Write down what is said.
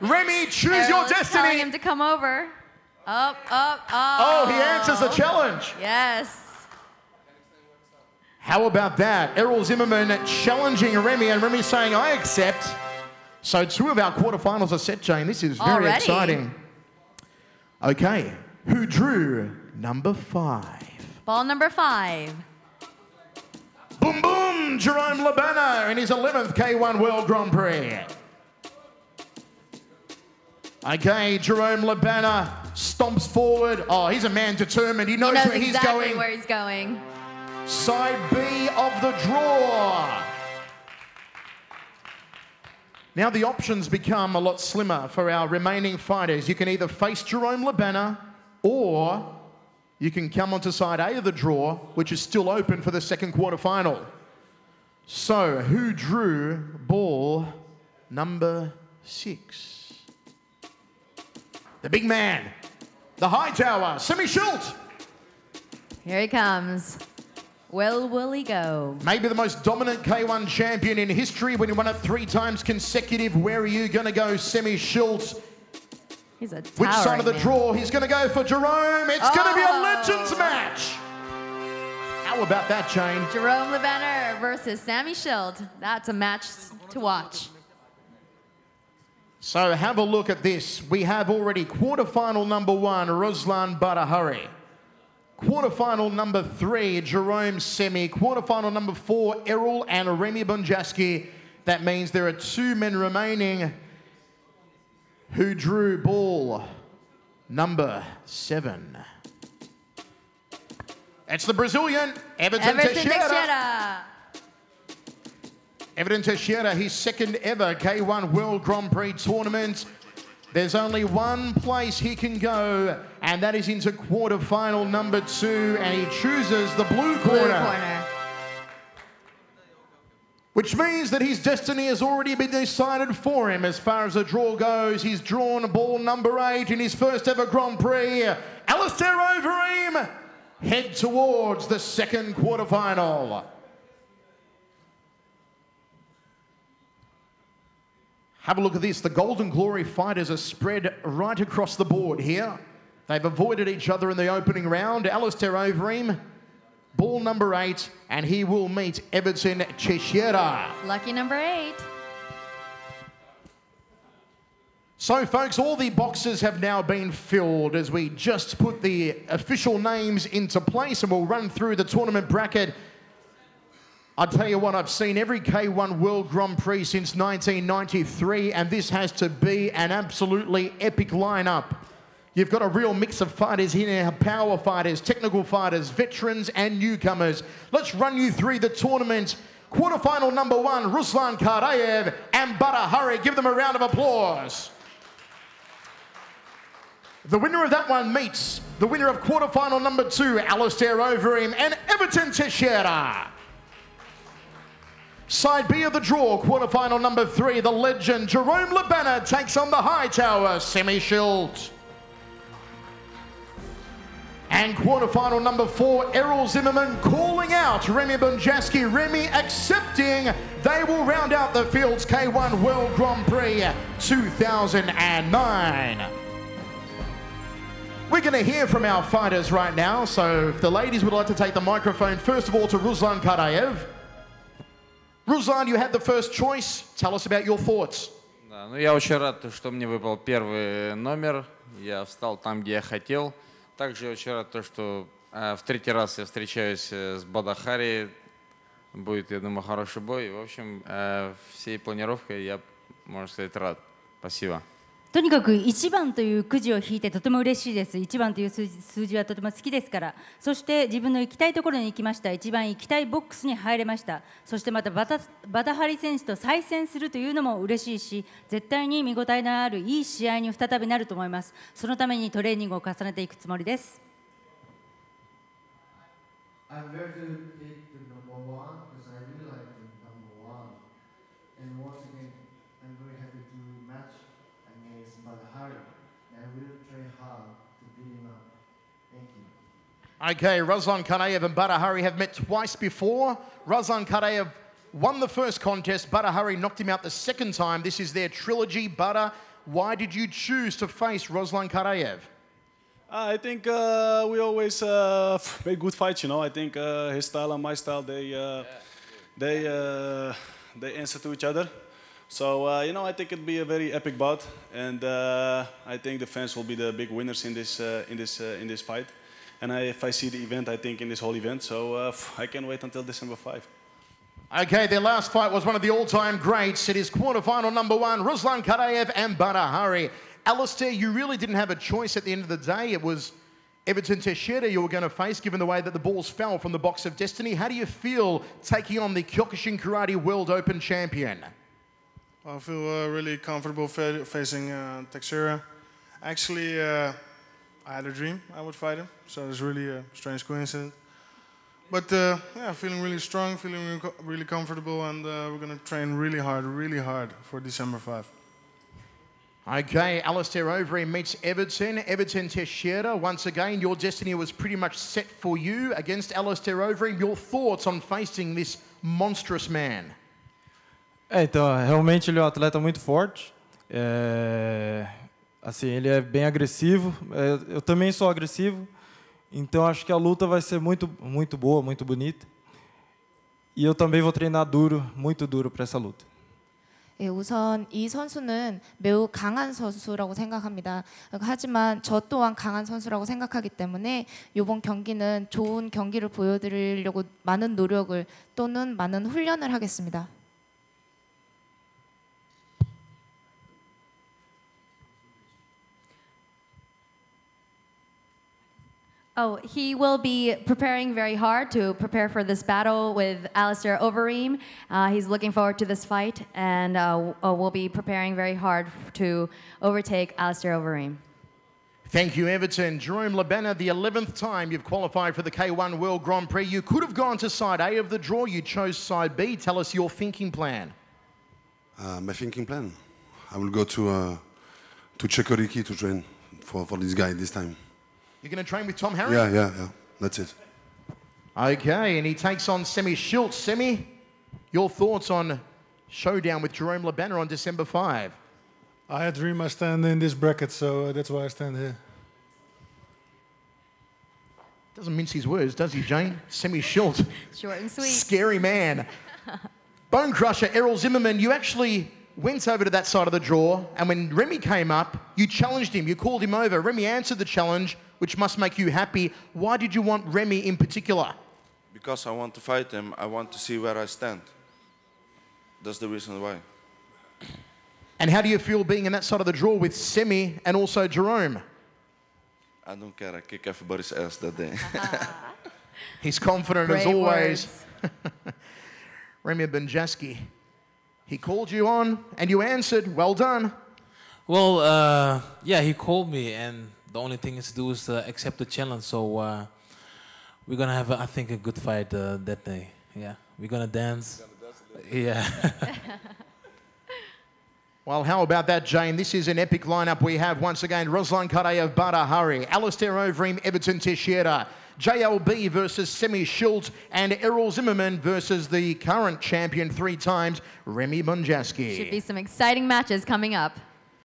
Remy, choose Errol your destiny. telling him to come over. Up, up, up. Oh, he answers the challenge. Yes. How about that? Errol Zimmerman challenging Remy, and Remy saying, I accept. So, two of our quarterfinals are set, Jane. This is very Already? exciting. Okay, who drew number five? Ball number five. Boom, boom, Jerome Le Banner in his 11th K1 World Grand Prix. Okay, Jerome Le Banner stomps forward. Oh, he's a man determined. He knows, He knows where he's exactly going. where he's going. Side B of the draw. Now the options become a lot slimmer for our remaining fighters. You can either face Jerome Le Banner or you can come onto side A of the draw, which is still open for the second quarterfinal. So, who drew ball number six? The big man, the high tower, Semmy Schilt. Here he comes. Well, will he go? Maybe the most dominant K1 champion in history when he won it three times consecutive. Where are you going to go, Semmy Schilt? He's a Which side of the man. draw? He's going to go for Jerome. It's going to be a Oh. legends match. How about that, Jane? Jerome Le Banner versus Semmy Schilt. That's a match to watch. So have a look at this. We have already quarterfinal number one, Ruslan Badr Hari. Quarterfinal number three, Jerome Semmy. Quarterfinal number four, Errol and Remy Bonjasky. That means there are two men remaining who drew ball number seven. It's the Brazilian, Ewerton, Ewerton Teixeira. Teixeira. Ewerton Teixeira, his second ever K1 World Grand Prix tournament. There's only one place he can go, and that is into quarterfinal number two, and he chooses the blue Blue corner. corner. Which means that his destiny has already been decided for him as far as the draw goes. He's drawn ball number eight in his first ever Grand Prix. Alistair Overeem head towards the second quarterfinal. Have a look at this. The Golden Glory fighters are spread right across the board here. They've avoided each other in the opening round. Alistair Overeem, ball number eight, and he will meet Ewerton Teixeira. Lucky number eight. So, folks, all the boxes have now been filled as we just put the official names into place and we'll run through the tournament bracket. I'll tell you what, I've seen every K1 World Grand Prix since 1993, and this has to be an absolutely epic lineup. You've got a real mix of fighters here power fighters, technical fighters, veterans, and newcomers. Let's run you through the tournament. Quarterfinal number one, Ruslan Karaev and Badr Hari. Give them a round of applause. The winner of that one meets the winner of quarterfinal number two, Alistair Overeem and Ewerton Teixeira. Side B of the draw, quarterfinal number three, the legend Jerome Le Banner takes on the high tower, Semmy Schilt. And quarterfinal number four, Errol Zimmerman calling out Remy Bonjasky. Remy accepting they will round out the Fields K1 World Grand Prix 2009. We're going to hear from our fighters right now, so if the ladies would like to take the microphone, first of all to Ruslan Karaev. Ruslan, you had the first choice. Tell us about your thoughts. Да, ну я очень рад, то, что мне выпал первый номер. Я встал там, где я хотел. Также я очень рад, то, что э, в третий раз я встречаюсь э, с Бадахари. Будет, я думаю, хороший бой. В общем, э, всей планировкой я, можно сказать, рад. Спасибо. とにかく1番というくじを引いてとても嬉しいです。1番という数字はとても好きですから。そして自分の行きたいところに行きました。一番行きたいボックスに入れました。そしてまたバタバタハリ選手と再戦するというのも嬉しいし絶対に見応えのあるいい試合に再びなると思います。そのためにトレーニングを重ねていくつもりです。I'm very good at number one. Against Badr Hari. And I will try hard to beat him up. Thank you. Okay, Ruslan Karaev and Badr Hari have met twice before. Ruslan Karaev won the first contest. Badr Hari knocked him out the second time. This is their trilogy. Badr Why did you choose to face Ruslan Karaev? Uh, I think uh, we always uh, make good fights. You know, I think uh, his style and my style they uh, they uh, they answer to each other. So uh, you know, I think it'll be a very epic bout, and uh, I think the fans will be the big winners in this uh, in this uh, in this fight. And I, if I see the event, I think in this whole event, so uh, I can't wait until December 5. Okay, their last fight was one of the all-time greats. It is quarterfinal number one, Ruslan Karaev and Badr Hari. Alistair, you really didn't have a choice at the end of the day. It was Ewerton Teixeira you were going to face, given the way that the balls fell from the box of destiny. How do you feel taking on the Kyokushin Karate World Open champion? I feel uh, really comfortable fa- facing uh, Texera. Actually, uh, I had a dream I would fight him, so it's really a strange coincidence. But uh, yeah, feeling really strong, feeling really, really comfortable, and uh, we're gonna train really hard, really hard for December 5. Okay, Alistair Overy meets Ewerton. Ewerton Teixeira, once again, your destiny was pretty much set for you against Alistair Overy. Your thoughts on facing this monstrous man? É, então, realmente ele é um atleta muito forte. É, assim, ele é bem agressivo. É, eu também sou agressivo. Então, acho que a luta vai ser muito, muito boa, muito bonita. E eu também vou treinar duro, muito duro para essa luta. 예, 우선 이 선수는 매우 강한 선수라고 생각합니다. 하지만 저 또한 강한 선수라고 생각하기 때문에 이번 경기는 좋은 경기를 보여드리려고 많은 노력을 또는 많은 훈련을 하겠습니다. Oh, he will be preparing very hard to prepare for this battle with Alistair Overeem. Uh, he's looking forward to this fight and uh, uh, will be preparing very hard to overtake Alistair Overeem. Thank you, Ewerton. Jerome Le Banner, the 11th time you've qualified for the K1 World Grand Prix. You could have gone to side A of the draw. You chose side B. Tell us your thinking plan. Uh, my thinking plan. I will go to uh, to Chakuriki to train for, for this guy this time. You're going to train with Thom Harinck? Yeah, yeah, yeah. That's it. Okay, and he takes on Semmy Schilt. Semmy, your thoughts on showdown with Jerome Le Banner on December 5? I had a dream I stand in this bracket, so uh, that's why I stand here. Doesn't mince his words, does he, Jane? Semmy Schilt. Short and sweet. Scary man. Bone Crusher, Errol Zimmerman, you actually went over to that side of the draw, and when Remy came up, you challenged him, you called him over. Remy answered the challenge, which must make you happy. Why did you want Remy in particular? Because I want to fight him, I want to see where I stand. That's the reason why. And how do you feel being in that side of the draw with Semmy and also Jerome? I don't care, I kick everybody's ass that day. Uh-huh. He's confident as always. Remy Bonjasky, he called you on and you answered. Well done. Well, uh, yeah, he called me, and the only thing is to do is uh, accept the challenge. So uh, we're gonna have, I think, a good fight uh, that day. Yeah, we're gonna dance. Yeah. Well, how about that, Jane? This is an epic lineup we have once again. Ruslan Karaev, Badahari, Alistair Overeem, Ewerton Teixeira, JLB versus Semmy Schilt, and Errol Zimmerman versus the current champion three times, Remy Should be some exciting matches coming up.